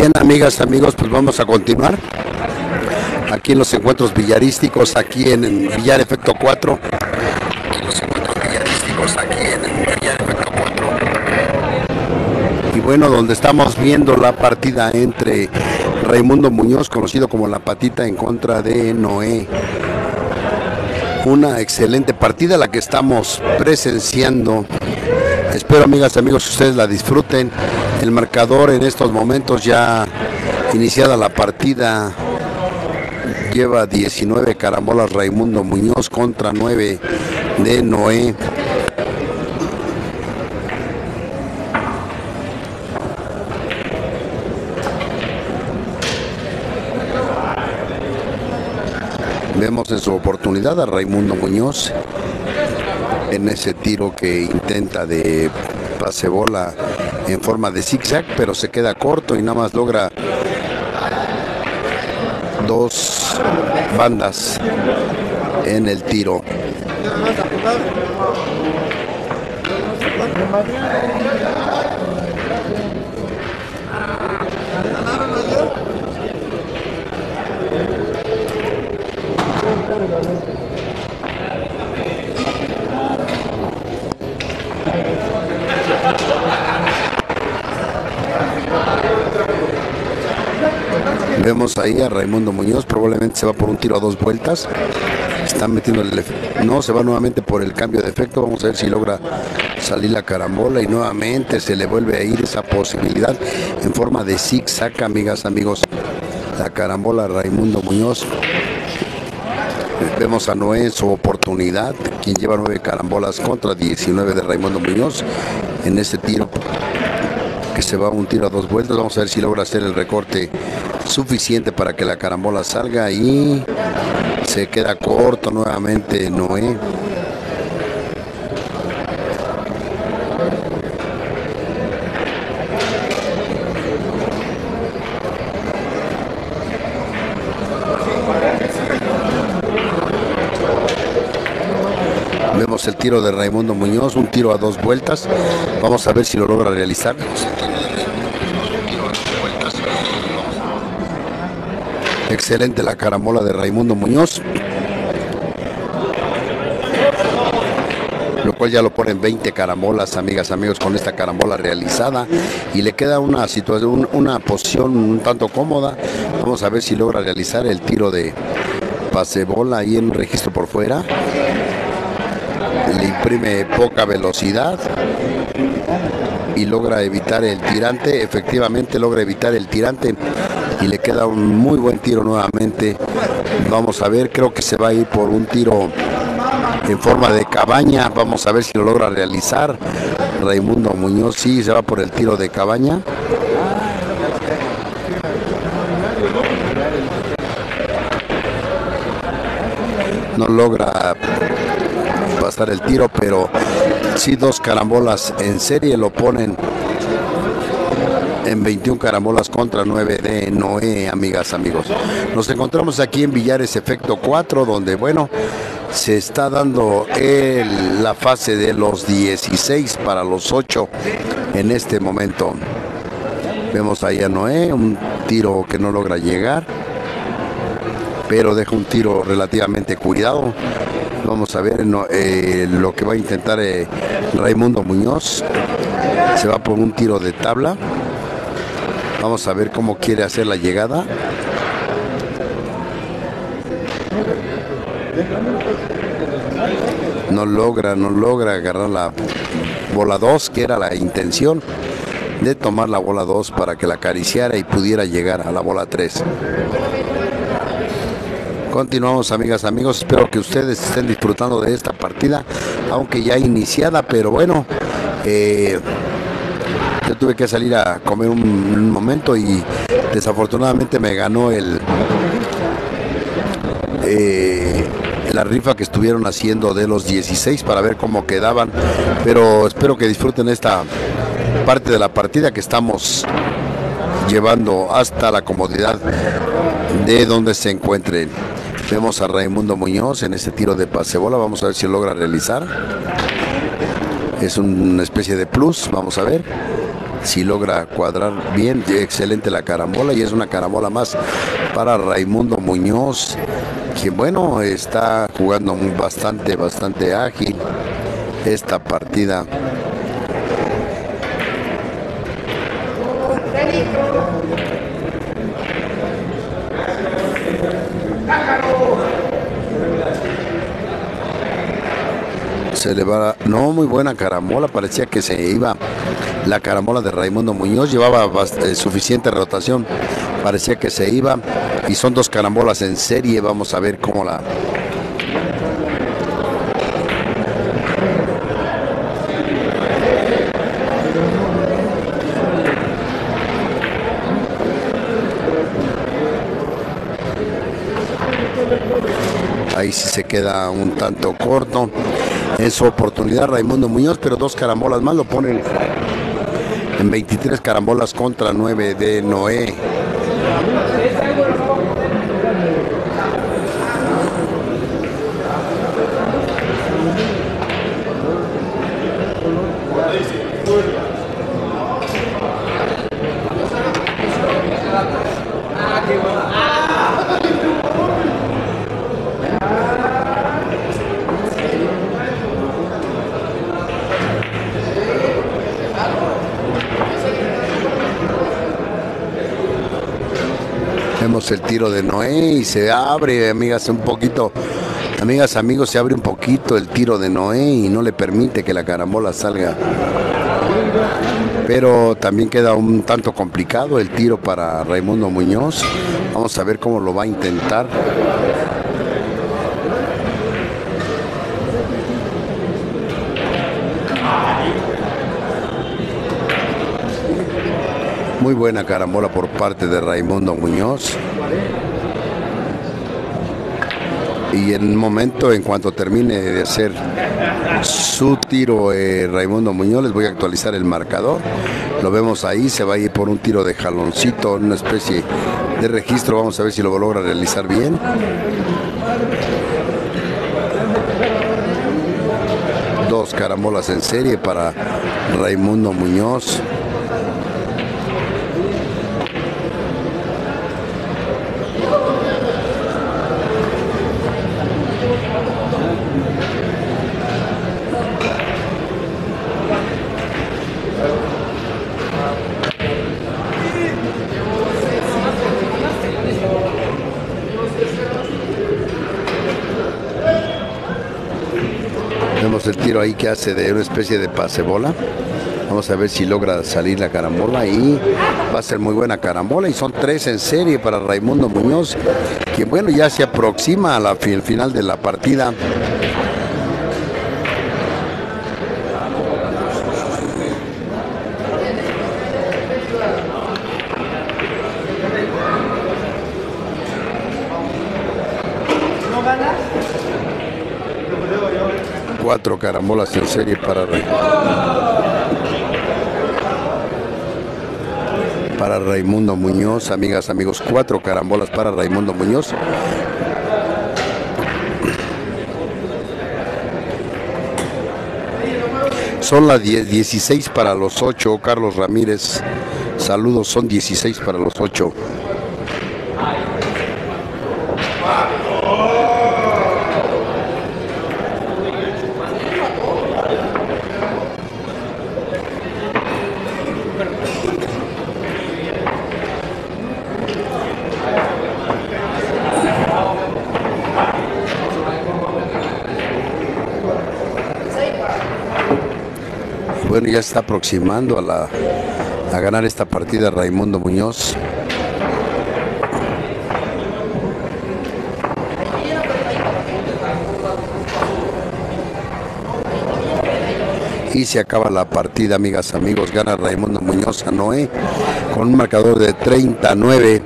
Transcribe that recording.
Bien, amigas, amigos, pues vamos a continuar aquí en los encuentros villarísticos, aquí en Villar Efecto 4. Aquí los encuentros villarísticos, aquí en Villar Efecto 4. Y bueno, donde estamos viendo la partida entre Raimundo Muñoz, conocido como La Patita, en contra de Noé. Una excelente partida la que estamos presenciando. Espero, amigas, amigos, que ustedes la disfruten. El marcador en estos momentos ya iniciada la partida lleva 19 carambolas Raimundo Muñoz contra 9 de Noé. Vemos en su oportunidad a Raimundo Muñoz en ese tiro que intenta de pase bola en forma de zigzag, pero se queda corto y nada más logra dos bandas en el tiro. Vemos ahí a Raimundo Muñoz, probablemente se va por un tiro a dos vueltas. Están metiendo el No, se va nuevamente por el cambio de efecto. Vamos a ver si logra salir la carambola y nuevamente se le vuelve a ir esa posibilidad en forma de zigzag, amigas, amigos. La carambola Raimundo Muñoz. Vemos a Noé su oportunidad, quien lleva nueve carambolas contra 19 de Raimundo Muñoz en este tiro que se va un tiro a dos vueltas. Vamos a ver si logra hacer el recorte suficiente para que la carambola salga y se queda corto nuevamente Noé. Vemos el tiro de Raimundo Muñoz, un tiro a dos vueltas. Vamos a ver si lo logra realizar. Excelente la carambola de Raimundo Muñoz. Lo cual ya lo ponen 20 carambolas, amigas, amigos, con esta carambola realizada. Y le queda una situación, una posición un tanto cómoda. Vamos a ver si logra realizar el tiro de pase bola ahí en registro por fuera. Le imprime poca velocidad y logra evitar el tirante. Efectivamente logra evitar el tirante y le queda un muy buen tiro nuevamente. Vamos a ver, creo que se va a ir por un tiro en forma de cabaña. Vamos a ver si lo logra realizar. Raimundo Muñoz sí se va por el tiro de cabaña. No logra pasar el tiro, pero sí dos carambolas en serie lo ponen en 21 carambolas contra 9 de Noé, amigas, amigos. Nos encontramos aquí en Villares Efecto 4, donde, bueno, se está dando la fase de los 16 para los 8 en este momento. Vemos ahí a Noé, un tiro que no logra llegar, pero deja un tiro relativamente cuidado. Vamos a ver eh, lo que va a intentar eh, Raimundo Muñoz. Se va por un tiro de tabla. Vamos a ver cómo quiere hacer la llegada. No logra, no logra agarrar la bola 2, que era la intención de tomar la bola 2 para que la acariciara y pudiera llegar a la bola 3. Continuamos amigas, amigos, espero que ustedes estén disfrutando de esta partida, aunque ya iniciada, pero bueno, eh, yo tuve que salir a comer un, momento y desafortunadamente me ganó el eh, la rifa que estuvieron haciendo de los 16 para ver cómo quedaban. Pero espero que disfruten esta parte de la partida que estamos llevando hasta la comodidad de donde se encuentren. Vemos a Raimundo Muñoz en este tiro de pasebola. Vamos a ver si logra realizar. Es una especie de plus. Vamos a ver. Si logra cuadrar bien. Excelente la carambola y es una carambola más para Raimundo Muñoz, quien bueno, está jugando bastante, bastante ágil esta partida. Va, no muy buena carambola, parecía que se iba la carambola de Raimundo Muñoz, llevaba eh, suficiente rotación, parecía que se iba y son dos carambolas en serie, vamos a ver cómo la ahí sí se queda un tanto corto en su oportunidad Raimundo Muñoz, pero dos carambolas más lo ponen en 23 carambolas contra 9 de Noé. El tiro de Noé y se abre, amigas, un poquito, amigas, amigos, se abre un poquito el tiro de Noé y no le permite que la carambola salga. Pero también queda un tanto complicado el tiro para Raimundo Muñoz. Vamos a ver cómo lo va a intentar. Muy buena carambola por parte de Raimundo Muñoz. Y en un momento, en cuanto termine de hacer su tiro eh, Raimundo Muñoz, les voy a actualizar el marcador. Lo vemos ahí, se va a ir por un tiro de jaloncito, una especie de registro. Vamos a ver si lo logra realizar bien. Dos carambolas en serie para Raimundo Muñoz. El tiro ahí que hace de una especie de pase bola. Vamos a ver si logra salir la carambola y va a ser muy buena carambola. Y son tres en serie para Raimundo Muñoz, quien bueno ya se aproxima a la final de la partida. Cuatro carambolas en serie para para Raimundo Muñoz, amigas, amigos, cuatro carambolas para Raimundo Muñoz. Son las 16 para los 8, Carlos Ramírez. Saludos, son 16 para los 8. Bueno, ya está aproximando a, la, a ganar esta partida Raimundo Muñoz. y se acaba la partida, amigas, amigos. Gana Raimundo Muñoz a Noé con un marcador de 39